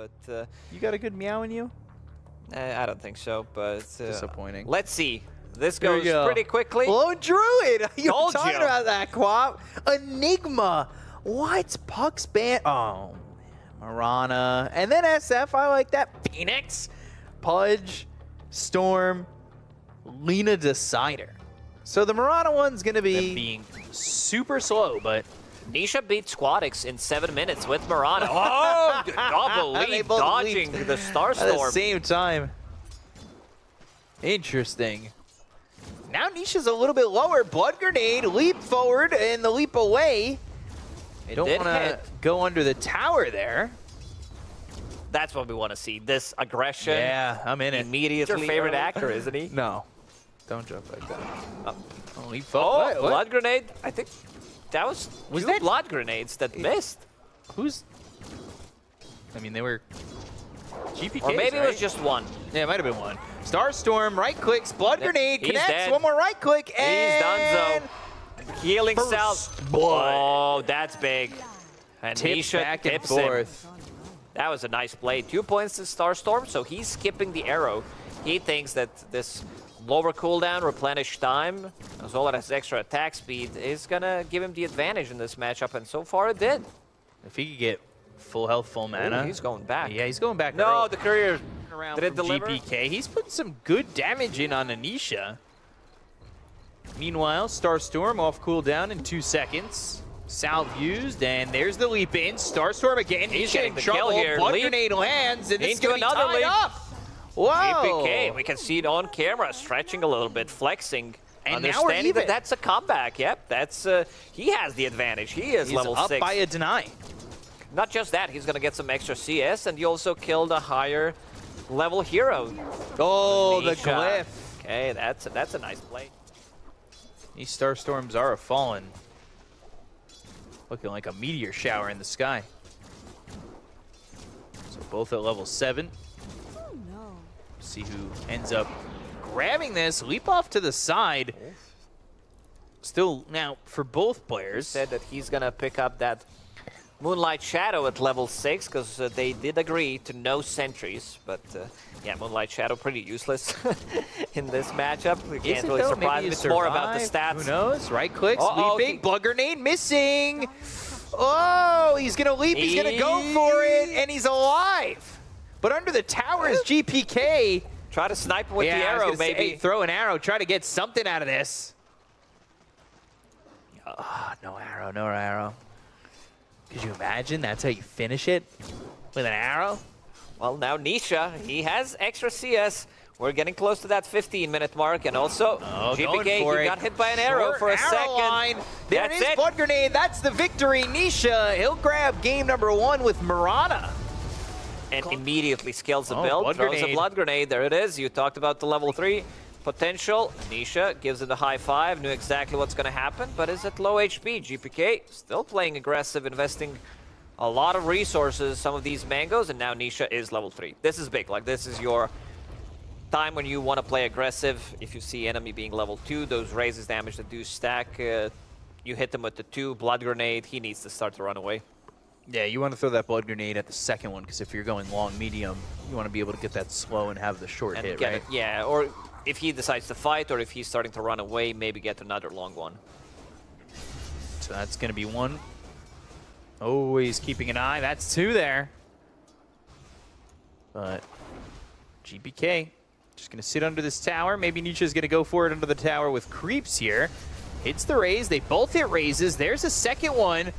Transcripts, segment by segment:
but uh, You got a good meow in you? eh, I don't think so. But uh, Disappointing. Let's see. This There goes go. pretty quickly. Lone Druid! You were Told talking you. about that, Quap. Enigma. What? Puck's band. Oh, Mirana. And then SF, I like that. Phoenix. Pudge. Storm. Lina Decider. So the Mirana one's going to Them be being super slow, but Nisha beat Squadix in seven minutes with Mirana. Oh, double They lead both dodging leaped the Star at the same time. Interesting. Now Nisha's a little bit lower. Blood Grenade, leap forward, and the leap away. They It don't want to go under the tower there. That's what we want to see. This aggression. Yeah, I'm in it. Immediately. Your favorite actor, isn't he? No. Don't jump like that. Oh. Oh, leap Oh, forward. What? What? blood grenade. I think that was, Was that- blood grenades that missed. Who's... I mean, they were GPKs, Or maybe it was just one. Yeah, it might have been one. Starstorm, right clicks, blood grenade, he's connects, dead. one more right click, He's and... done Healing self. Oh, that's big. And Tips back and him. forth. That was a nice play. Two points to Starstorm, so he's skipping the arrow. He thinks that this lower cooldown, replenish time, as well as extra attack speed, is gonna give him the advantage in this matchup, and so far it did. If he could get full health, full mana. Ooh, he's going back. Yeah, he's going back. No, early. the courier. around Did it from deliver? GPK. He's putting some good damage in on Anisha. Meanwhile, Starstorm off cooldown in two seconds. Salve used, and there's the leap in. Starstorm again. He's He's getting in the trouble. kill here. Blood Leap grenade lands, and this is going to be another tied leap. up. Whoa. GPK, we can see it on camera, stretching a little bit, flexing. And now we're understanding that that's a comeback. Yep, that's uh, he has the advantage. He is He's level up six. by a deny. Not just that, he's gonna get some extra CS, and you also killed a higher level hero. Oh, the glyph. Okay, that's a, that's a nice play. These Starstorms are a fallen. Looking like a meteor shower in the sky. So both at level 7. Oh. See who ends up grabbing this. Leap off to the side. Still, now, for both players, Said that he's gonna pick up that Moonlight Shadow at level six because uh, they did agree to no sentries, but uh, yeah, Moonlight Shadow pretty useless in this matchup. We Is can't really though? surprise Maybe me. you It's more about the stats. Who knows? Right click, Uh-oh, sweeping, he- blood grenade missing. Oh, he's gonna leap. He's gonna go for it, and he's alive. But under the tower is GPK. Try to snipe him with yeah, the arrow, gonna say, maybe. hey, throw an arrow. Try to get something out of this. Oh, no arrow, no arrow. Could you imagine? That's how you finish it with an arrow. Well, now Nisha, he has extra CS. We're getting close to that 15-minute mark, and also Oh, GPK, he got hit by an arrow Short for a arrow second. Line. There That's it is, it. blood grenade. That's the victory. Nisha, he'll grab game number one with Mirana. And immediately scales the Oh, build, blood throws grenade. a blood grenade. There it is. You talked about the level three potential. Nisha gives it a high five, knew exactly what's going to happen, but is at low HP. GPK still playing aggressive, investing a lot of resources, some of these mangoes, and now Nisha is level three. This is big. Like, this is your time when you want to play aggressive. If you see enemy being level two, those razes damage that do stack. Uh, you hit them with the two blood grenade. He needs to start to run away. Yeah, you want to throw that blood grenade at the second one because if you're going long, medium, you want to be able to get that slow and have the short and hit, right? it. Yeah, or if he decides to fight, or if he's starting to run away, maybe get another long one. So that's going to be one. Oh, he's keeping an eye. That's two there. But GPK just going to sit under this tower. Maybe Nisha's going to go for it under the tower with creeps here. Hits the raze. They both hit razes. There's a second one.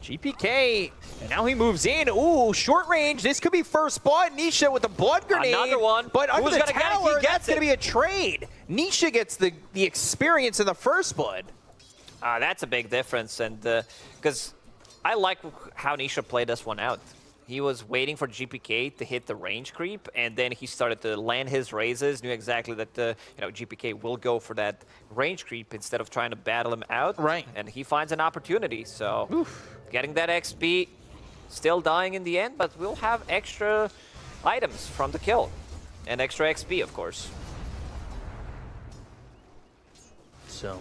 GPK, and now he moves in. Ooh, short range. This could be first blood. Nisha with the blood grenade. Another one. But under Who's the gonna get it? He gets that's going to be a trade. Nisha gets the, the experience in the first blood. Ah, that's a big difference, and because I like how Nisha played this one out. He was waiting for GPK to hit the range creep, and then he started to land his razes. Knew exactly that the you know GPK will go for that range creep instead of trying to battle him out. Right. And he finds an opportunity. So getting that XP, still dying in the end, but we'll have extra items from the kill, and extra XP, of course. So,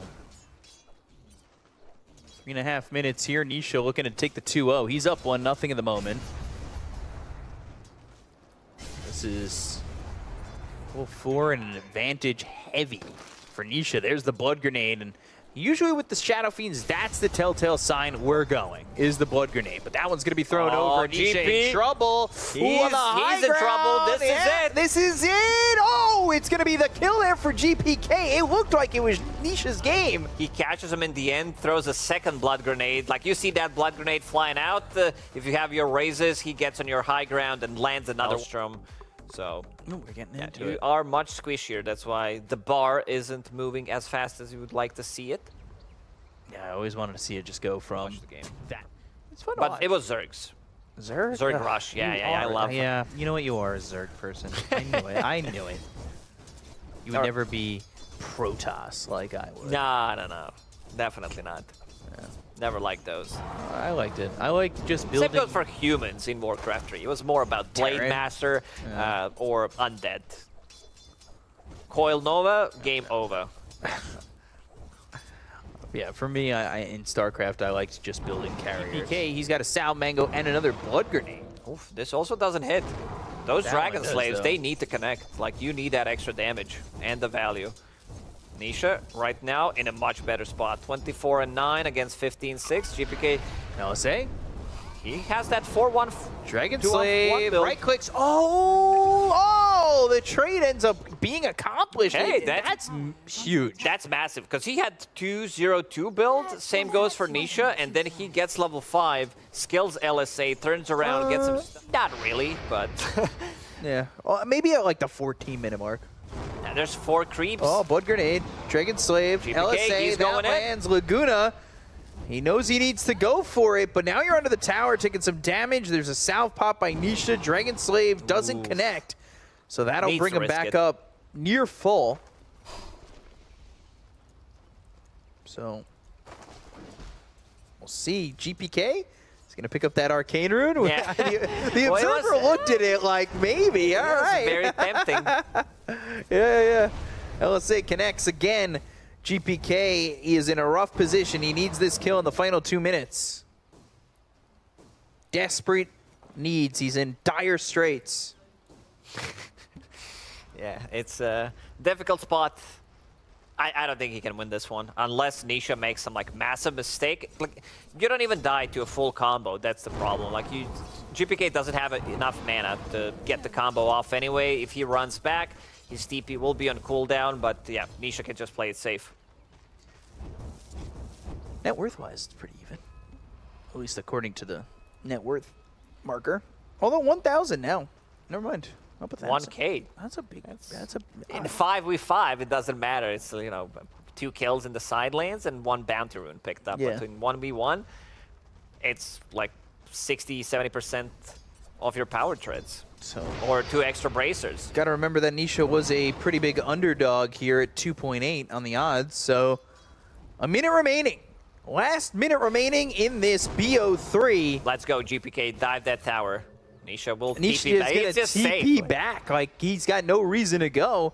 three and a half minutes here. Nisha looking to take the 2-0. He's up 1 nothing at the moment. This is well four and an advantage heavy for Nisha. There's the blood grenade, and usually with the Shadow Fiends, that's the telltale sign we're going, is the blood grenade. But that one's going to be thrown Oh, over. GP. in trouble. Ooh, He's- high he's in trouble. This is it. This is it. Oh, it's going to be the kill there for GPK. It looked like it was Nisha's game. He catches him in the end, throws a second blood grenade. Like you see that blood grenade flying out. Uh, if you have your razes, he gets on your high ground and lands another Maelstrom. So Ooh, we're getting yeah, into you it. are much squishier. That's why the bar isn't moving as fast as you would like to see it. Yeah, I always wanted to see it just go from Watch the game. that. It's fun to But it was Zerg's. Zerg. Zerg Ugh, Rush. Yeah, yeah, yeah, I love him. Yeah, you know what? You are a Zerg person. I knew it. I knew it. You would never be Protoss like I would. No, no, no. Definitely not. Never liked those. I liked it. I like just building. Same goes for humans in Warcraft 3. It was more about Blade Terran. Master Yeah. uh, or Undead. Coil Nova, game over. yeah, for me, I, I, in StarCraft, I liked just building carriers. PK, he's got a Sal Mango and another blood grenade. Oof, this also doesn't hit. Those That Dragon does, Slaves, though. they need to connect. Like, you need that extra damage and the value. Nisha, right now, in a much better spot. 24 and 9 against 15 6. GPK, LSA, he has that 4 1. Dragon Slave, right clicks. Oh, oh, the trade ends up being accomplished. Hey, that's- that's huge. That's massive because he had 2 0 2 build. Same goes for Nisha, and then he gets level 5, skills LSA, turns around, gets him. Uh. Not really, but yeah, well, maybe at like the 14 minute mark. There's four creeps. Oh, Blood Grenade, Dragon Slave, GPK, LSA, he's that going in. lands Laguna. He knows he needs to go for it, but now you're under the tower taking some damage. There's a south pop by Nisha. Dragon Slave doesn't Oof. connect, so that'll Needs bring him back it. up near full. So we'll see. GPK is going to pick up that Arcane Rune. Yeah. the the Well, Observer was- looked at it like, maybe, all right. very tempting. Yeah, yeah. LSA connects again. GPK is in a rough position. He needs this kill in the final two minutes. Desperate needs. He's in dire straits. yeah, it's a difficult spot. I, I don't think he can win this one unless Nisha makes some like massive mistake. Like you don't even die to a full combo. That's the problem. Like you, GPK doesn't have enough mana to get the combo off anyway. If he runs back, his TP will be on cooldown. But yeah, Nisha can just play it safe. Net worth wise, it's pretty even. At least according to the net worth marker. Although 1,000 now. Never mind. Up with that. 1k. That's a big. That's, That's- a. In 5v5, it doesn't matter. It's, you know, two kills in the side lanes and one bounty rune picked up. Yeah. But in 1v1, it's like 60, 70% of your power treads. So Or two extra bracers. Got to remember that Nisha was a pretty big underdog here at 2.8 on the odds. So a minute remaining. Last minute remaining in this BO3. Let's go, GPK. Dive that tower. Nisha will Nisha TP is back. gonna just TP safe. back. Like, he's got no reason to go.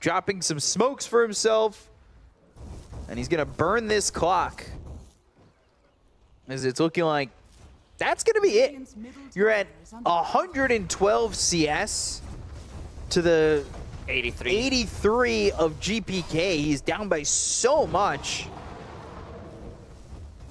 Dropping some smokes for himself. And he's going to burn this clock. As it's looking like that's going to be it. You're at 112 CS to the 83. 83 of GPK. He's down by so much.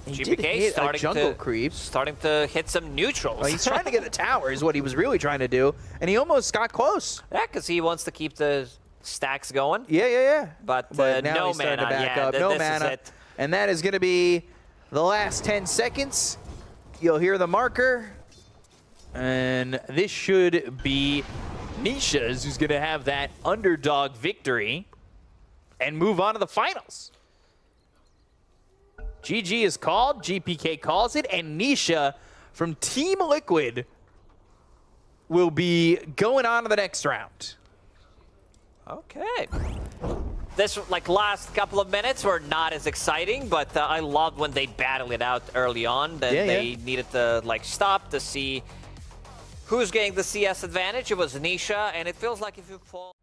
He GPK starting jungle to creep. starting to hit some neutrals. Well, he's trying to get the tower is what he was really trying to do, and he almost got close. yeah, because he wants to keep the stacks going. Yeah, yeah, yeah. But, uh, now no he's mana. to back Yeah, up. th- no this is mana. it. And that is going to be the last 10 seconds. You'll hear the marker. And this should be Nisha's who's going to have that underdog victory and move on to the finals. GG is called, GPK calls it, and Nisha from Team Liquid will be going on to the next round. Okay. This like last couple of minutes were not as exciting, but uh, I loved when they battled it out early on. That Yeah, they yeah. needed to like stop to see who's getting the CS advantage. It was Nisha, and it feels like if you fall.